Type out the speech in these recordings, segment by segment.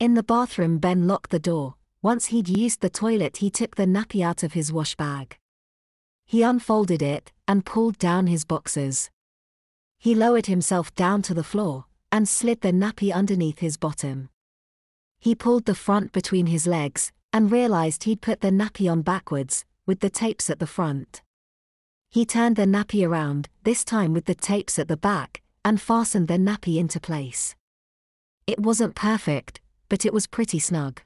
In the bathroom, Ben locked the door. Once he'd used the toilet, he took the nappy out of his wash bag. He unfolded it and pulled down his boxers. He lowered himself down to the floor and slid the nappy underneath his bottom. He pulled the front between his legs and realized he'd put the nappy on backwards, with the tapes at the front. He turned the nappy around, this time with the tapes at the back, and fastened the nappy into place. It wasn't perfect, but it was pretty snug.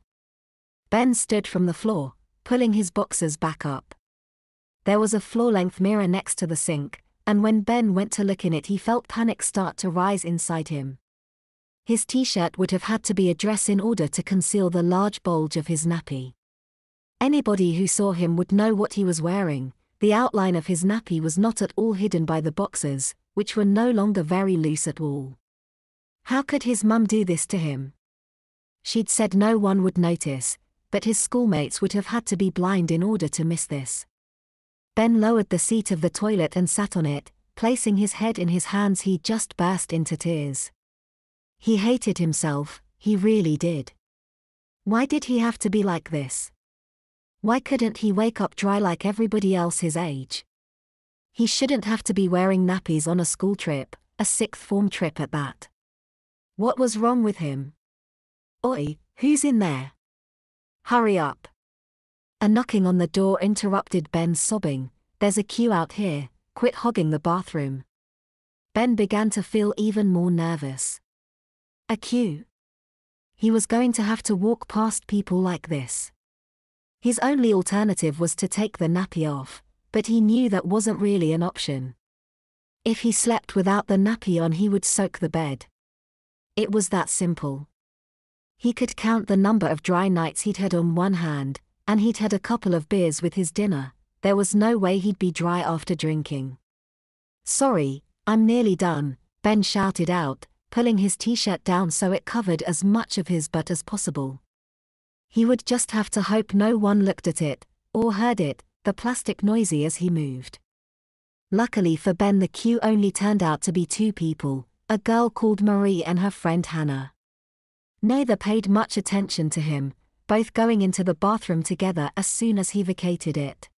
Ben stood from the floor, pulling his boxers back up. There was a floor length mirror next to the sink, and when Ben went to look in it, he felt panic start to rise inside him. His t shirt would have had to be a dress in order to conceal the large bulge of his nappy. Anybody who saw him would know what he was wearing. The outline of his nappy was not at all hidden by the boxers, which were no longer very loose at all. How could his mum do this to him? She'd said no one would notice, but his schoolmates would have had to be blind in order to miss this. Ben lowered the seat of the toilet and sat on it, placing his head in his hands he just burst into tears. He hated himself, he really did. Why did he have to be like this? Why couldn't he wake up dry like everybody else his age? He shouldn't have to be wearing nappies on a school trip, a sixth form trip at that. What was wrong with him? Oi, who's in there? Hurry up. A knocking on the door interrupted Ben's sobbing. There's a queue out here, quit hogging the bathroom. Ben began to feel even more nervous. A queue. He was going to have to walk past people like this. His only alternative was to take the nappy off, but he knew that wasn't really an option. If he slept without the nappy on, he would soak the bed. It was that simple. He could count the number of dry nights he'd had on one hand, and he'd had a couple of beers with his dinner, there was no way he'd be dry after drinking. Sorry, I'm nearly done, Ben shouted out, pulling his t shirt down so it covered as much of his butt as possible. He would just have to hope no one looked at it, or heard it, the plastic noisy as he moved. Luckily for Ben, the queue only turned out to be two people a girl called Marie and her friend Hannah. Neither paid much attention to him, both going into the bathroom together as soon as he vacated it.